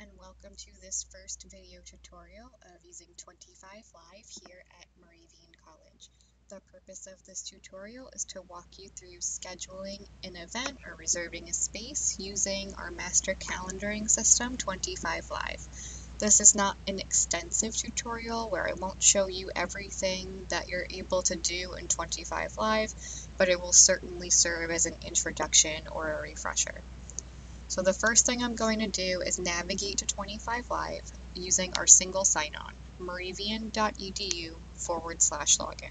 and welcome to this first video tutorial of using 25 Live here at Moravian College. The purpose of this tutorial is to walk you through scheduling an event or reserving a space using our master calendaring system 25 Live. This is not an extensive tutorial where I won't show you everything that you're able to do in 25 Live, but it will certainly serve as an introduction or a refresher. So the first thing I'm going to do is navigate to 25 Live using our single sign-on, moravian.edu forward slash login.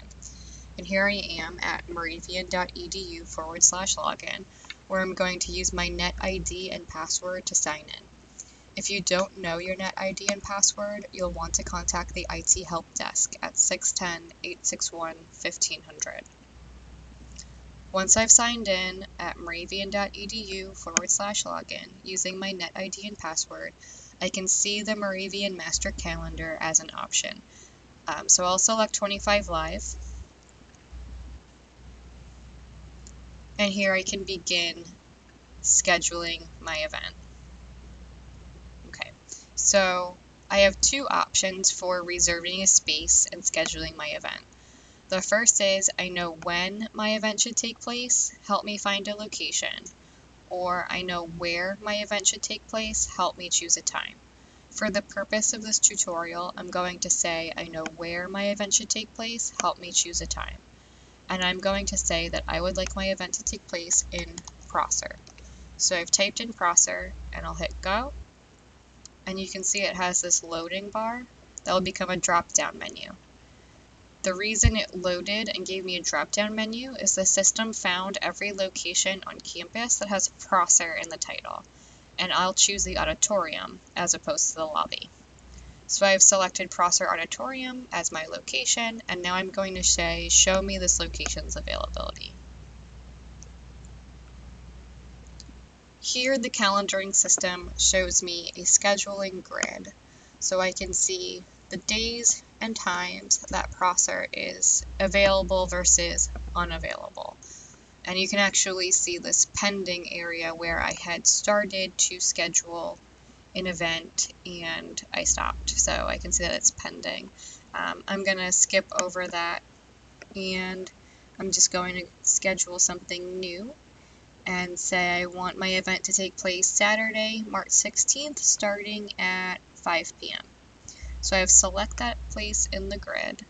And here I am at moravian.edu forward slash login, where I'm going to use my net ID and password to sign in. If you don't know your net ID and password, you'll want to contact the IT help desk at 610-861-1500. Once I've signed in at moravian.edu forward slash login using my net ID and password, I can see the Moravian Master Calendar as an option. Um, so I'll select 25 Live. And here I can begin scheduling my event. Okay, so I have two options for reserving a space and scheduling my event. The first is I know when my event should take place, help me find a location. Or I know where my event should take place, help me choose a time. For the purpose of this tutorial, I'm going to say I know where my event should take place, help me choose a time. And I'm going to say that I would like my event to take place in Prosser. So I've typed in Prosser and I'll hit go. And you can see it has this loading bar that will become a drop down menu. The reason it loaded and gave me a drop-down menu is the system found every location on campus that has Prosser in the title, and I'll choose the auditorium as opposed to the lobby. So I've selected Prosser Auditorium as my location, and now I'm going to say, show me this location's availability. Here the calendaring system shows me a scheduling grid, so I can see the days and times that Prosser is available versus unavailable. And you can actually see this pending area where I had started to schedule an event and I stopped. So I can see that it's pending. Um, I'm going to skip over that and I'm just going to schedule something new and say I want my event to take place Saturday, March 16th, starting at 5 p.m. So I have select that place in the grid.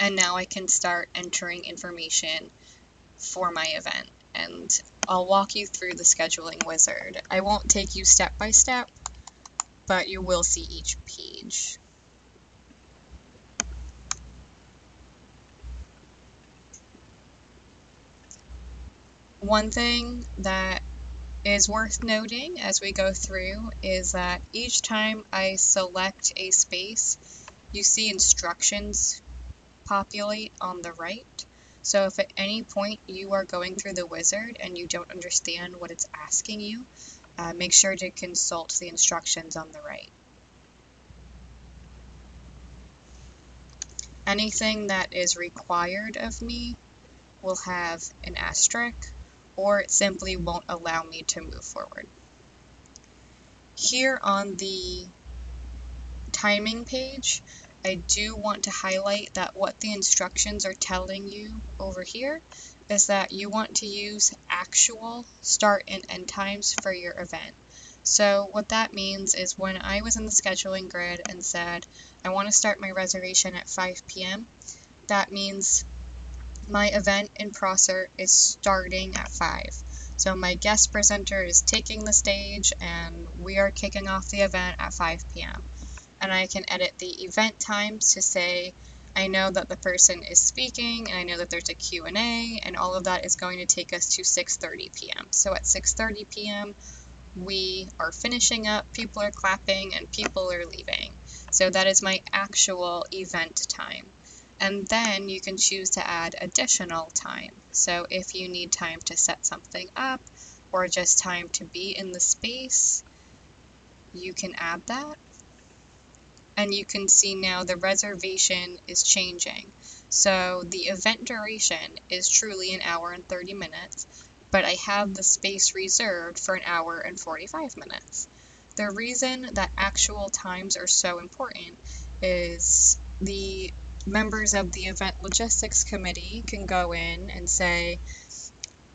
And now I can start entering information for my event. And I'll walk you through the scheduling wizard. I won't take you step by step, but you will see each page. One thing that is worth noting as we go through is that each time I select a space, you see instructions populate on the right. So if at any point you are going through the wizard and you don't understand what it's asking you, uh, make sure to consult the instructions on the right. Anything that is required of me will have an asterisk or it simply won't allow me to move forward. Here on the timing page, I do want to highlight that what the instructions are telling you over here is that you want to use actual start and end times for your event. So what that means is when I was in the scheduling grid and said, I want to start my reservation at 5 p.m., that means my event in Prosser is starting at 5. So my guest presenter is taking the stage and we are kicking off the event at 5 p.m. And I can edit the event times to say I know that the person is speaking and I know that there's a Q&A and all of that is going to take us to 6:30 p.m. So at 6:30 p.m. we are finishing up, people are clapping and people are leaving. So that is my actual event time. And then you can choose to add additional time. So if you need time to set something up or just time to be in the space, you can add that. And you can see now the reservation is changing. So the event duration is truly an hour and 30 minutes, but I have the space reserved for an hour and 45 minutes. The reason that actual times are so important is the members of the event logistics committee can go in and say,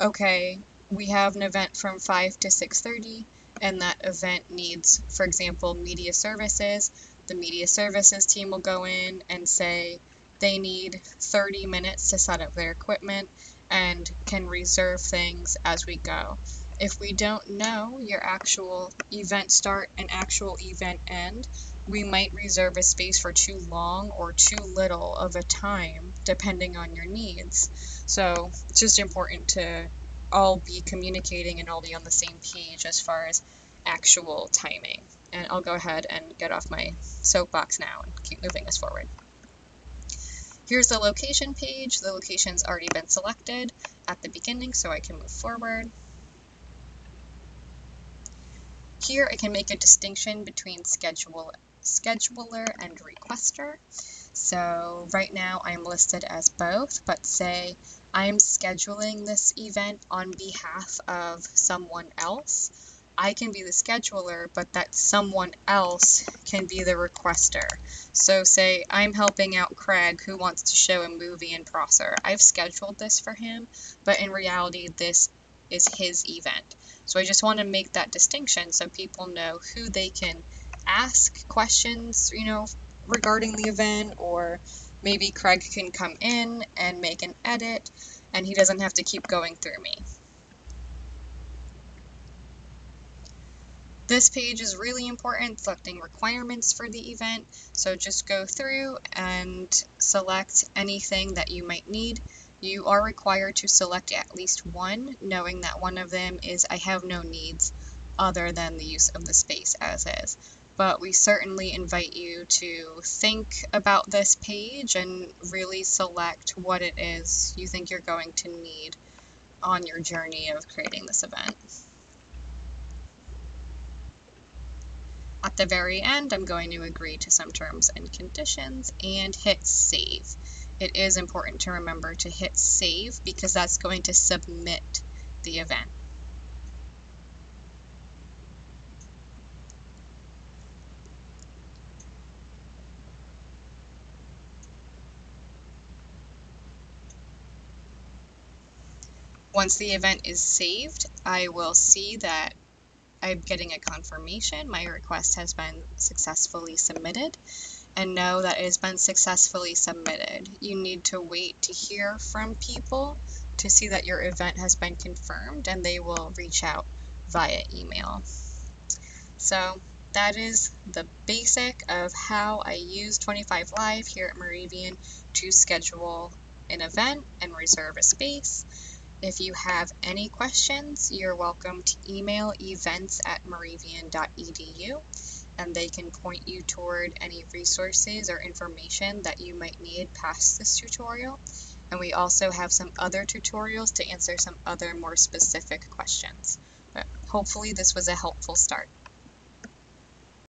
okay, we have an event from 5 to 6.30 and that event needs, for example, media services. The media services team will go in and say they need 30 minutes to set up their equipment and can reserve things as we go. If we don't know your actual event start and actual event end, we might reserve a space for too long or too little of a time, depending on your needs. So it's just important to all be communicating and all be on the same page as far as actual timing. And I'll go ahead and get off my soapbox now and keep moving us forward. Here's the location page. The location's already been selected at the beginning, so I can move forward. Here I can make a distinction between schedule, scheduler and requester. So right now I'm listed as both, but say I'm scheduling this event on behalf of someone else. I can be the scheduler, but that someone else can be the requester. So say I'm helping out Craig who wants to show a movie in Prosser. I've scheduled this for him, but in reality this is his event. So I just want to make that distinction so people know who they can ask questions, you know, regarding the event or maybe Craig can come in and make an edit and he doesn't have to keep going through me. This page is really important, selecting requirements for the event. So just go through and select anything that you might need. You are required to select at least one, knowing that one of them is I have no needs other than the use of the space as is. But we certainly invite you to think about this page and really select what it is you think you're going to need on your journey of creating this event. At the very end, I'm going to agree to some terms and conditions and hit save. It is important to remember to hit save because that's going to submit the event. Once the event is saved, I will see that I'm getting a confirmation my request has been successfully submitted and know that it has been successfully submitted. You need to wait to hear from people to see that your event has been confirmed and they will reach out via email. So that is the basic of how I use 25 Live here at Moravian to schedule an event and reserve a space. If you have any questions, you're welcome to email events at moravian.edu and they can point you toward any resources or information that you might need past this tutorial. And we also have some other tutorials to answer some other more specific questions. But hopefully this was a helpful start.